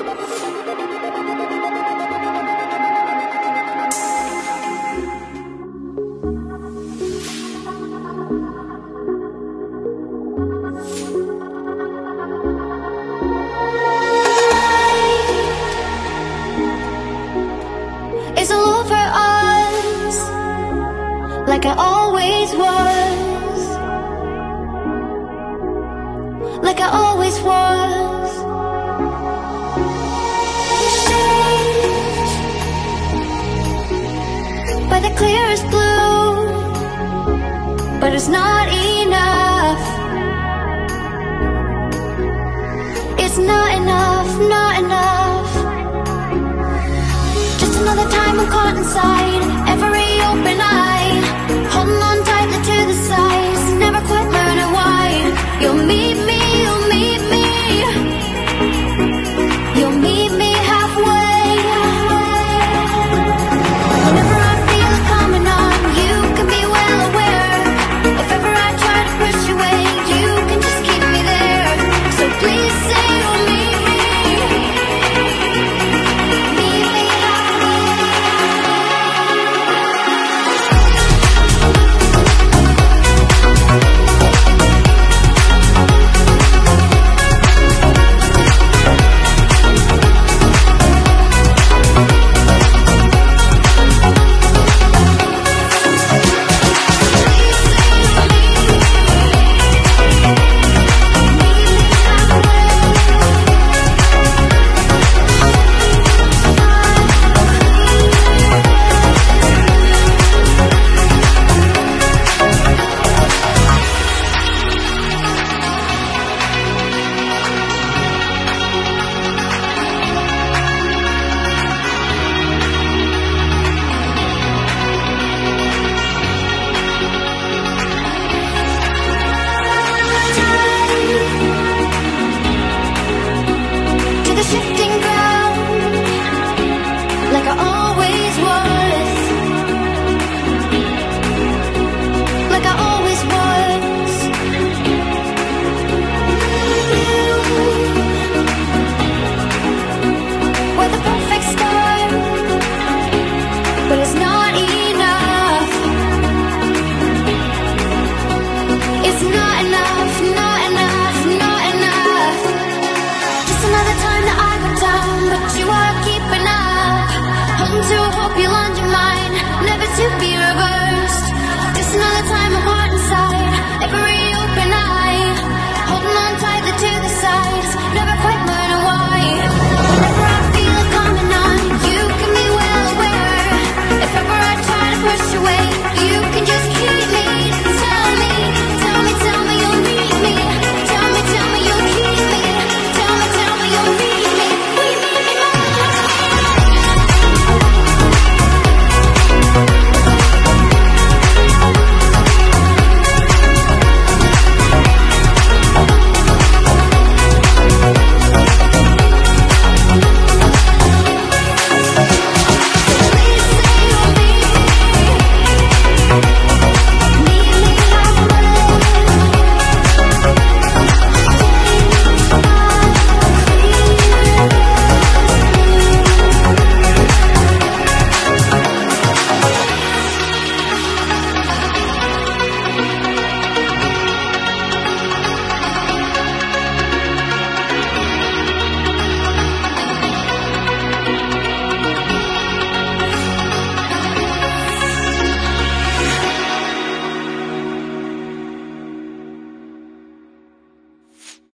It's all over us, like I always was, like I always was. The clearest blue, but it's not to be